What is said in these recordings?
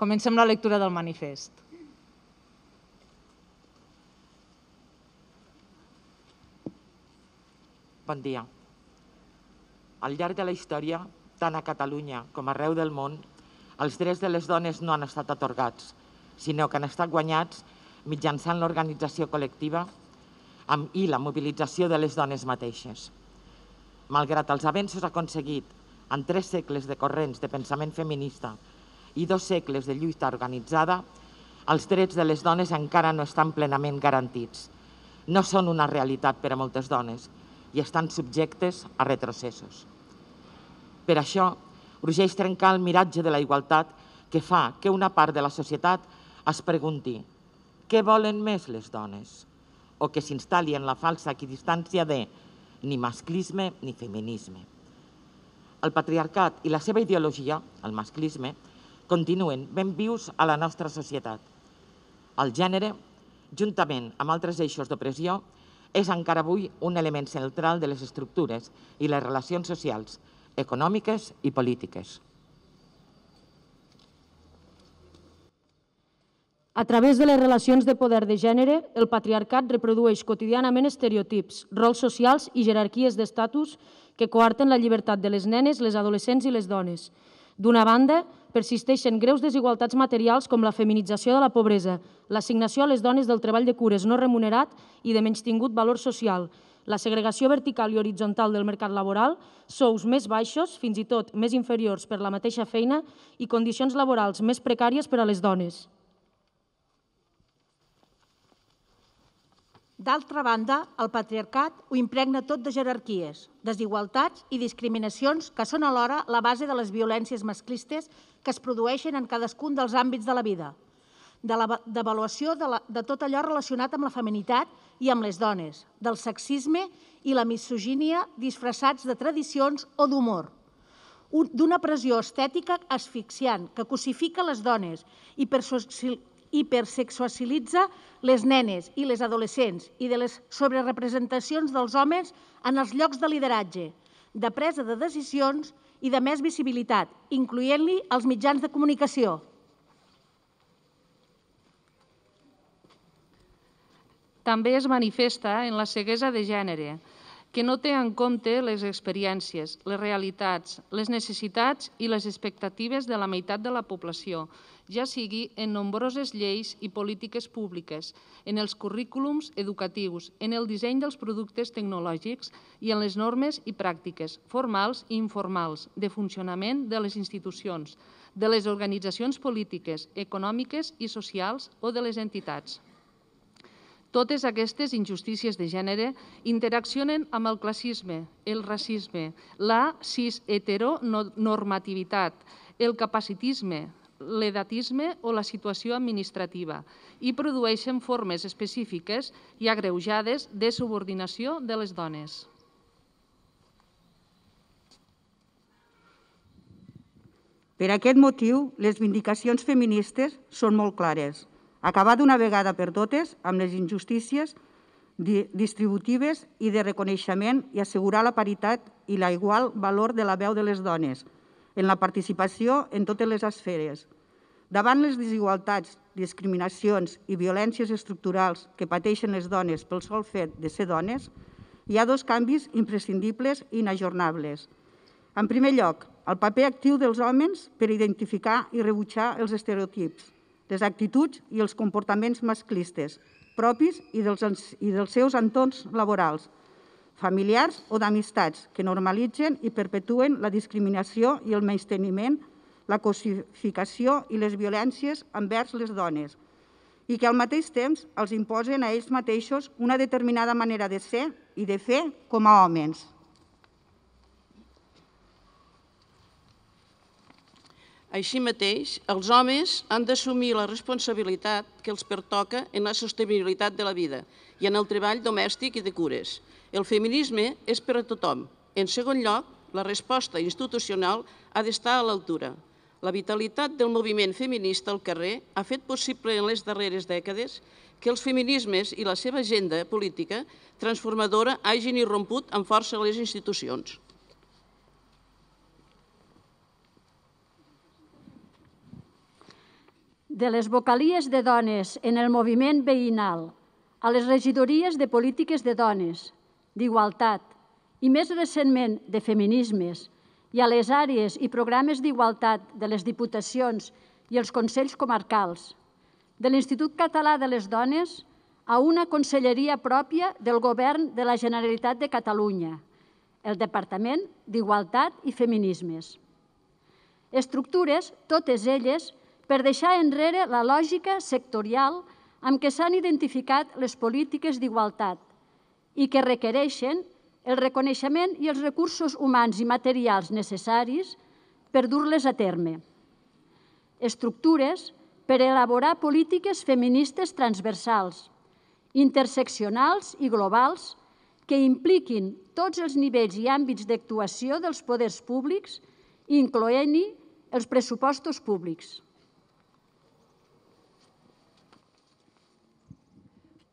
Comencem la lectura del manifest. Bon dia. Al llarg de la història, tant a Catalunya com arreu del món, els drets de les dones no han estat atorgats, sinó que han estat guanyats mitjançant l'organització col·lectiva i la mobilització de les dones mateixes. Malgrat els avenços aconseguits en tres segles de corrents de pensament feminista i dos segles de lluita organitzada, els drets de les dones encara no estan plenament garantits. No són una realitat per a moltes dones i estan subjectes a retrocessos. Per això, urgeix trencar el miratge de la igualtat que fa que una part de la societat es pregunti què volen més les dones? O que s'instal·li en la falsa equidistància de ni masclisme ni feminisme. El patriarcat i la seva ideologia, el masclisme, continuen ben vius a la nostra societat. El gènere, juntament amb altres eixos d'opressió, és encara avui un element central de les estructures i les relacions socials, econòmiques i polítiques. A través de les relacions de poder de gènere, el patriarcat reprodueix quotidianament estereotips, rols socials i jerarquies d'estatus que coarten la llibertat de les nenes, les adolescents i les dones. D'una banda, persisteixen greus desigualtats materials com la feminització de la pobresa, l'assignació a les dones del treball de cures no remunerat i de menys tingut valor social, la segregació vertical i horitzontal del mercat laboral, sous més baixos, fins i tot més inferiors per la mateixa feina i condicions laborals més precàries per a les dones. D'altra banda, el patriarcat ho impregna tot de jerarquies, desigualtats i discriminacions que són alhora la base de les violències masclistes que es produeixen en cadascun dels àmbits de la vida, de l'avaluació de, la, de tot allò relacionat amb la feminitat i amb les dones, del sexisme i la misogínia disfressats de tradicions o d'humor, d'una pressió estètica asfixiant que cosifica les dones i hipersexualitza les nenes i les adolescents i de les sobrerepresentacions dels homes en els llocs de lideratge, de presa de decisions i de més visibilitat, incloent-li els mitjans de comunicació. També es manifesta en la ceguesa de gènere, que no té en compte les experiències, les realitats, les necessitats i les expectatives de la meitat de la població, ja sigui en nombroses lleis i polítiques públiques, en els currículums educatius, en el disseny dels productes tecnològics i en les normes i pràctiques formals i informals de funcionament de les institucions, de les organitzacions polítiques, econòmiques i socials o de les entitats. Totes aquestes injustícies de gènere interaccionen amb el classisme, el racisme, la cis-heteronormativitat, el capacitisme, l'edatisme o la situació administrativa i produeixen formes específiques i agreujades de subordinació de les dones. Per aquest motiu, les vindicacions feministes són molt clares acabar d'una vegada per totes amb les injustícies distributives i de reconeixement i assegurar la paritat i la igual valor de la veu de les dones en la participació en totes les esferes. Davant les desigualtats, discriminacions i violències estructurals que pateixen les dones pel sol fet de ser dones, hi ha dos canvis imprescindibles i inajornables. En primer lloc, el paper actiu dels homes per identificar i rebutjar els estereotips, les actituds i els comportaments masclistes propis i dels, i dels seus entorns laborals, familiars o d'amistats, que normalitzen i perpetuen la discriminació i el menysteniment, la cosificació i les violències envers les dones, i que al mateix temps els imposen a ells mateixos una determinada manera de ser i de fer com a homes. Així mateix, els homes han d'assumir la responsabilitat que els pertoca en la sostenibilitat de la vida i en el treball domèstic i de cures. El feminisme és per a tothom. En segon lloc, la resposta institucional ha d'estar a l'altura. La vitalitat del moviment feminista al carrer ha fet possible en les darreres dècades que els feminismes i la seva agenda política transformadora hagin irromput amb força les institucions. De les vocalies de dones en el moviment veïnal a les regidories de polítiques de dones, d'igualtat i més recentment de feminismes i a les àrees i programes d'igualtat de les diputacions i els consells comarcals, de l'Institut Català de les Dones a una conselleria pròpia del Govern de la Generalitat de Catalunya, el Departament d'Igualtat i Feminismes. Estructures, totes elles, per deixar enrere la lògica sectorial amb què s'han identificat les polítiques d'igualtat i que requereixen el reconeixement i els recursos humans i materials necessaris per dur-les a terme. Estructures per elaborar polítiques feministes transversals, interseccionals i globals que impliquin tots els nivells i àmbits d'actuació dels poders públics, incloent-hi els pressupostos públics.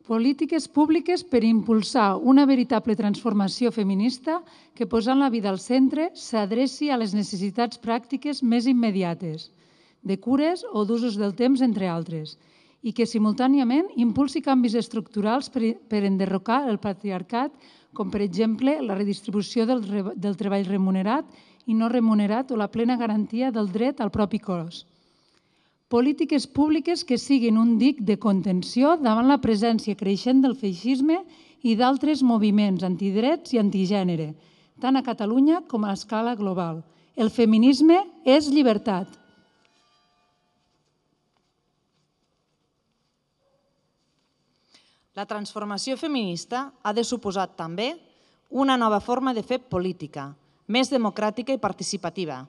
Polítiques públiques per impulsar una veritable transformació feminista que, posant la vida al centre, s'adreci a les necessitats pràctiques més immediates, de cures o d'usos del temps, entre altres, i que simultàniament impulsi canvis estructurals per, per enderrocar el patriarcat, com per exemple la redistribució del, del treball remunerat i no remunerat o la plena garantia del dret al propi cos polítiques públiques que siguin un dic de contenció davant la presència creixent del feixisme i d'altres moviments antidrets i antigènere, tant a Catalunya com a escala global. El feminisme és llibertat. La transformació feminista ha de suposar també una nova forma de fer política, més democràtica i participativa,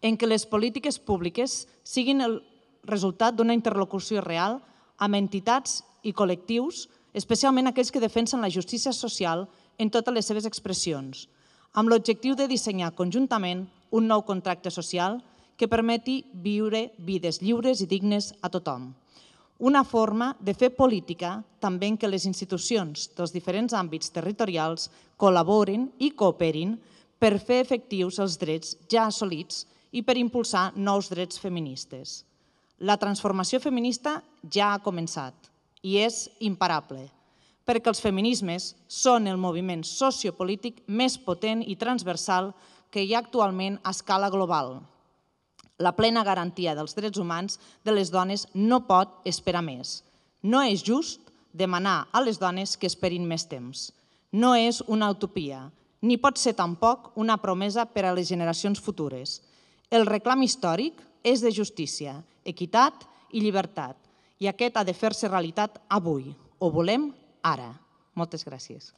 en què les polítiques públiques siguin el resultat d'una interlocució real amb entitats i col·lectius, especialment aquells que defensen la justícia social en totes les seves expressions, amb l'objectiu de dissenyar conjuntament un nou contracte social que permeti viure vides lliures i dignes a tothom. Una forma de fer política també en què les institucions dels diferents àmbits territorials col·laborin i cooperin per fer efectius els drets ja assolits i per impulsar nous drets feministes. La transformació feminista ja ha començat i és imparable, perquè els feminismes són el moviment sociopolític més potent i transversal que hi ha actualment a escala global. La plena garantia dels drets humans de les dones no pot esperar més. No és just demanar a les dones que esperin més temps. No és una utopia, ni pot ser tampoc una promesa per a les generacions futures. El reclam històric és de justícia equitat i llibertat. I aquest ha de fer-se realitat avui. Ho volem ara. Moltes gràcies.